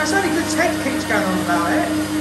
There's only good tech keeps going on about it.